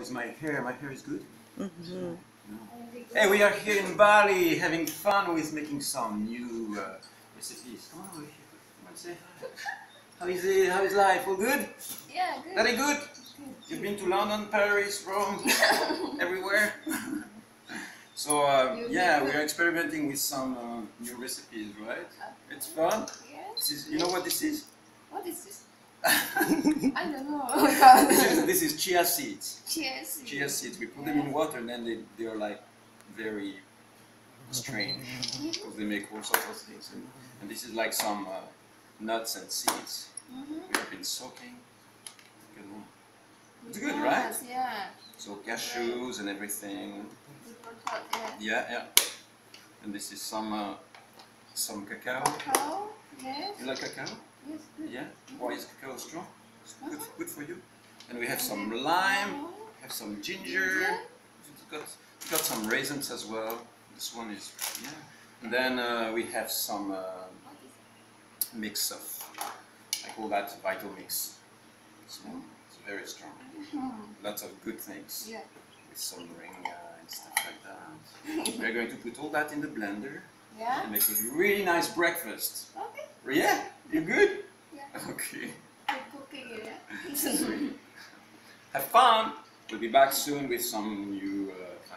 How is my hair? My hair is good? No. Hey, we are here in Bali having fun with making some new uh, recipes. Come on over here. Come on, say hi. How is it? How is life? All good? Yeah, good. Very good? You've been to London, Paris, Rome, everywhere? so, uh, yeah, we are experimenting with some uh, new recipes, right? It's fun. Yes. This is, you know what this is? What is this? I don't know. My god. this, is, this is chia seeds. Cheers. Chia seeds. We put them in water and then they, they are like very strange because they make all sorts of things. And, and this is like some uh, nuts and seeds. Mm-hmm. We have been soaking. Good one. It's good, right? Yeah. So cashews and everything. Super yeah. Yeah, yeah. And this is some uh, some cacao. Cacao, yes. You like cacao? Yes, good. Yeah. Why is cacao strong? It's good, for you. And we have some lime. Have some ginger. Got got some raisins as well. This one is yeah. And then uh, we have some uh, mix of I call that vital mix. Small. It's very strong. Hmm. Lots of good things Yeah. with some moringa and stuff like that. We're going to put all that in the blender Yeah? and make a really nice breakfast. Okay. Yeah, you good? Yeah. Okay. I fun. We'll be back soon with some new uh,